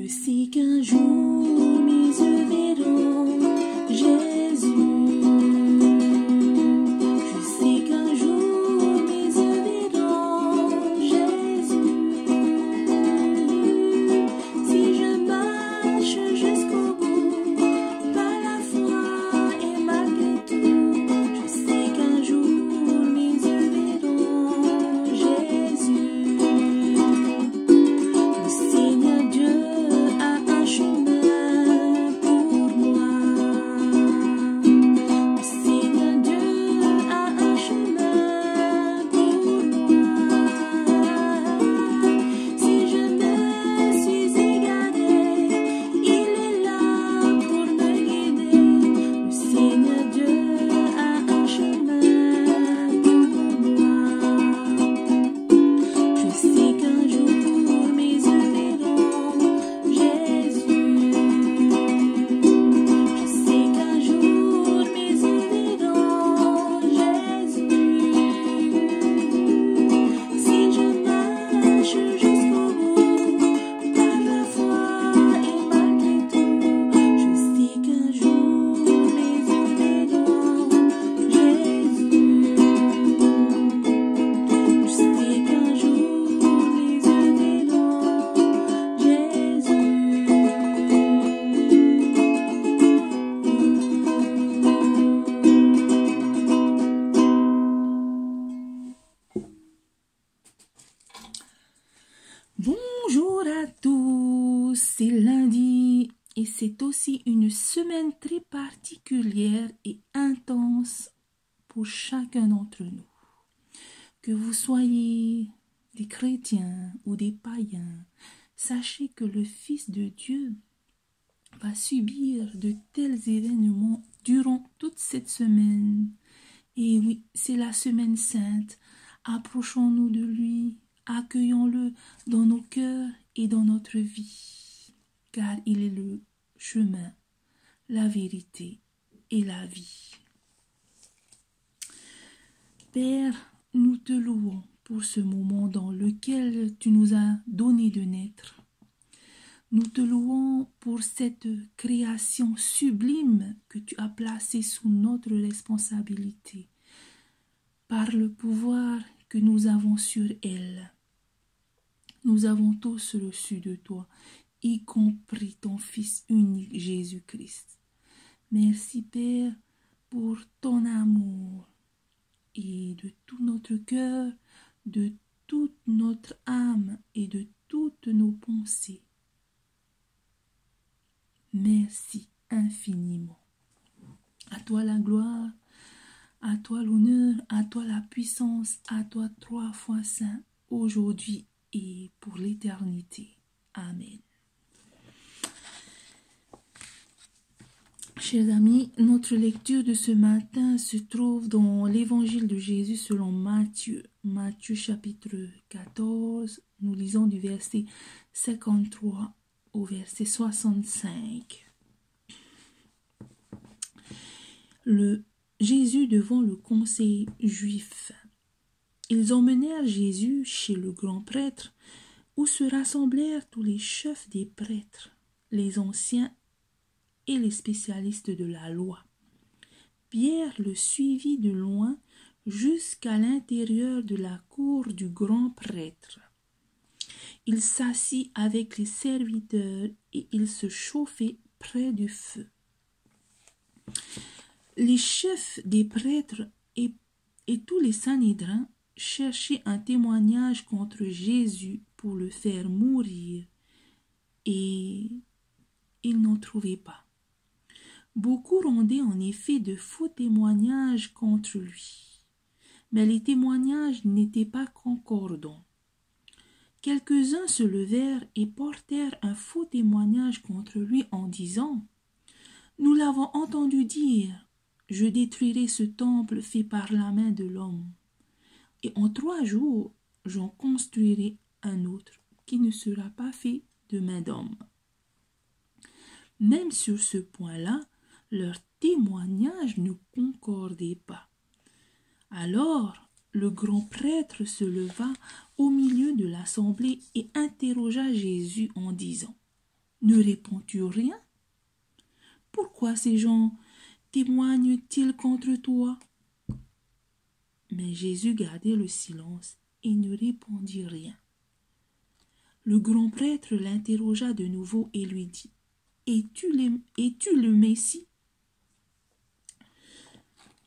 Je sais qu'un jour c'est aussi une semaine très particulière et intense pour chacun d'entre nous. Que vous soyez des chrétiens ou des païens, sachez que le Fils de Dieu va subir de tels événements durant toute cette semaine. Et oui, c'est la semaine sainte. Approchons-nous de lui, accueillons-le dans nos cœurs et dans notre vie, car il est le chemin, la vérité et la vie. Père, nous te louons pour ce moment dans lequel tu nous as donné de naître. Nous te louons pour cette création sublime que tu as placée sous notre responsabilité, par le pouvoir que nous avons sur elle. Nous avons tous reçu de toi, y compris ton Fils unique Jésus-Christ. Merci Père pour ton amour et de tout notre cœur, de toute notre âme et de toutes nos pensées. Merci infiniment. À toi la gloire, à toi l'honneur, à toi la puissance, à toi trois fois saint, aujourd'hui et pour l'éternité. Amen. Chers amis, notre lecture de ce matin se trouve dans l'évangile de Jésus selon Matthieu. Matthieu chapitre 14, nous lisons du verset 53 au verset 65. Le Jésus devant le conseil juif. Ils emmenèrent Jésus chez le grand prêtre, où se rassemblèrent tous les chefs des prêtres, les anciens et les spécialistes de la loi. Pierre le suivit de loin jusqu'à l'intérieur de la cour du grand prêtre. Il s'assit avec les serviteurs et il se chauffait près du feu. Les chefs des prêtres et, tous les sanédrins cherchaient un témoignage contre Jésus pour le faire mourir et ils n'en trouvaient pas. Beaucoup rendaient en effet de faux témoignages contre lui, mais les témoignages n'étaient pas concordants. Quelques-uns se levèrent et portèrent un faux témoignage contre lui en disant Nous l'avons entendu dire Je détruirai ce temple fait par la main de l'homme, et en trois jours j'en construirai un autre qui ne sera pas fait de main d'homme. Même sur ce point-là, leur témoignage ne concordait pas. Alors le grand prêtre se leva au milieu de l'assemblée et interrogea Jésus en disant Ne réponds-tu rien? Pourquoi ces gens témoignent-ils contre toi Mais Jésus gardait le silence et ne répondit rien. Le grand prêtre l'interrogea de nouveau et lui dit Es-tu le Messie?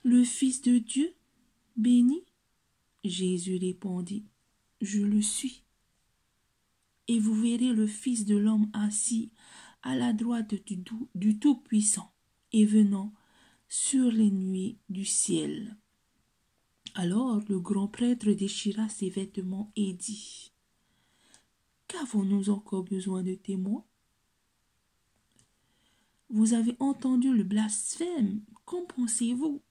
Le Fils de Dieu béni Jésus répondit Je le suis. Et vous verrez le Fils de l'homme assis à la droite du, Tout-Puissant et venant sur les nuées du ciel. Alors le grand prêtre déchira ses vêtements et dit Qu'avons-nous encore besoin de témoins? Vous avez entendu le blasphème, qu'en pensez-vous?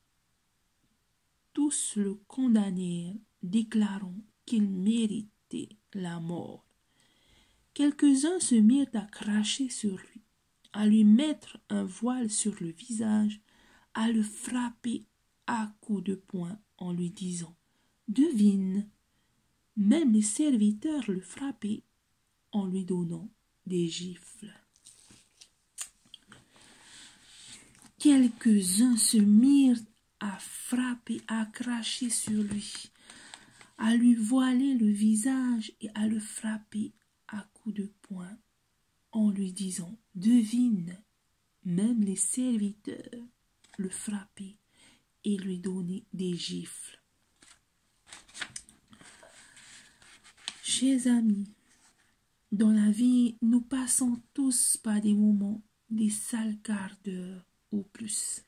Tous le condamnèrent, déclarant qu'il méritait la mort. Quelques-uns se mirent à cracher sur lui, à lui mettre un voile sur le visage, à le frapper à coups de poing en lui disant Devine. Même les serviteurs le frappaient en lui donnant des gifles. Quelques-uns se mirent à frapper, à cracher sur lui, à lui voiler le visage et à le frapper à coups de poing en lui disant Devine, même les serviteurs le frappaient et lui donner des gifles. Chers amis, dans la vie, nous passons tous par des moments, des sales quarts d'heure au plus.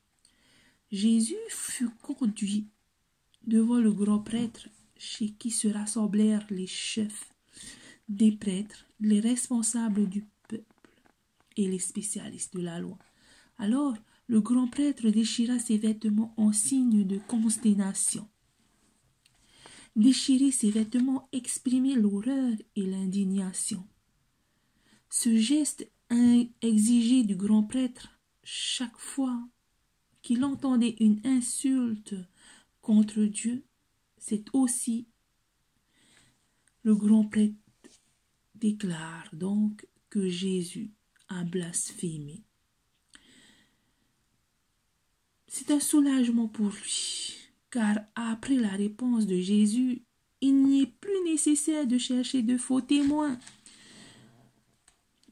Jésus fut conduit devant le grand prêtre chez qui se rassemblèrent les chefs des prêtres, les responsables du peuple et les spécialistes de la loi. Alors, le grand prêtre déchira ses vêtements en signe de consternation. Déchirer ses vêtements exprimait l'horreur et l'indignation. Ce geste exigeait du grand prêtre chaque fois qu'il entendait une insulte contre Dieu, c'est aussi le grand prêtre déclare donc que Jésus a blasphémé. C'est un soulagement pour lui, car après la réponse de Jésus, il n'y est plus nécessaire de chercher de faux témoins.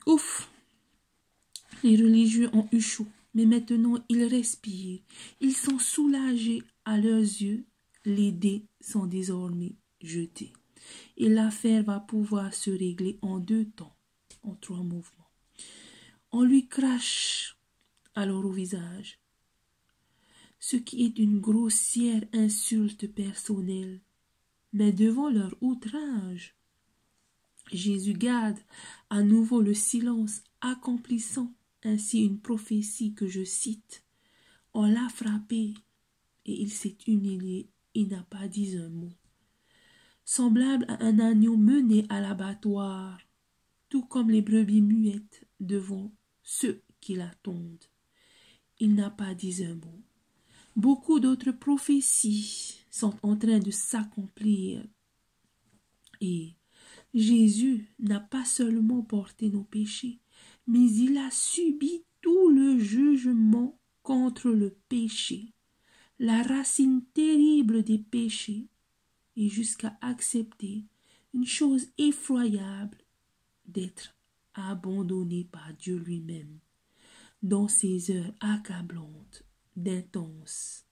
Ouf Les religieux ont eu chaud, mais maintenant ils respirent. Ils sont soulagés à leurs yeux. Les dés sont désormais jetés. Et l'affaire va pouvoir se régler en deux temps, en trois mouvements. On lui crache alors au visage ce qui est une grossière insulte personnelle. Mais devant leur outrage, Jésus garde à nouveau le silence, accomplissant ainsi une prophétie que je cite. On l'a frappé et il s'est humilié, il n'a pas dit un mot. Semblable à un agneau mené à l'abattoir, tout comme les brebis muettes devant ceux qui l'attendent. Il n'a pas dit un mot. Beaucoup d'autres prophéties sont en train de s'accomplir. Et Jésus n'a pas seulement porté nos péchés, mais il a subi tout le jugement contre le péché, la racine terrible des péchés, et jusqu'à accepter une chose effroyable d'être abandonné par Dieu lui-même dans ces heures accablantes d'intenses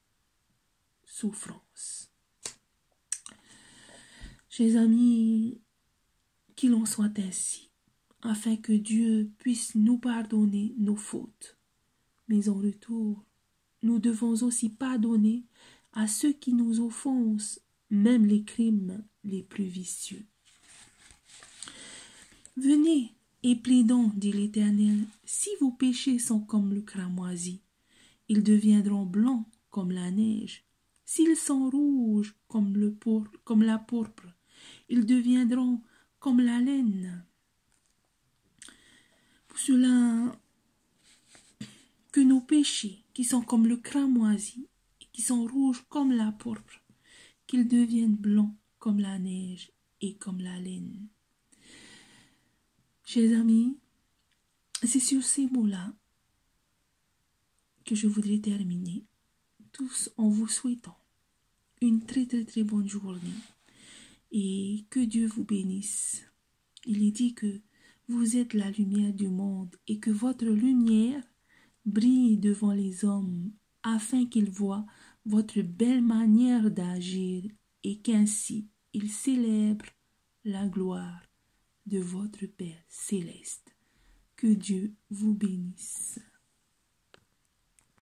souffrances. Chers amis, qu'il en soit ainsi, afin que Dieu puisse nous pardonner nos fautes. Mais en retour, nous devons aussi pardonner à ceux qui nous offensent, même les crimes les plus vicieux. Venez et plaidons, dit l'Éternel, si vos péchés sont comme le cramoisi, ils deviendront blancs comme la neige. S'ils sont rouges comme, le comme la pourpre, ils deviendront comme la laine. Cela que nos péchés, qui sont comme le cramoisi, et qui sont rouges comme la pourpre, qu'ils deviennent blancs comme la neige et comme la laine. Chers amis, c'est sur ces mots-là que je voudrais terminer, tous en vous souhaitant une très très très bonne journée et que Dieu vous bénisse. Il est dit que vous êtes la lumière du monde et que votre lumière brille devant les hommes afin qu'ils voient votre belle manière d'agir et qu'ainsi ils célèbrent la gloire de votre Père céleste. Que Dieu vous bénisse.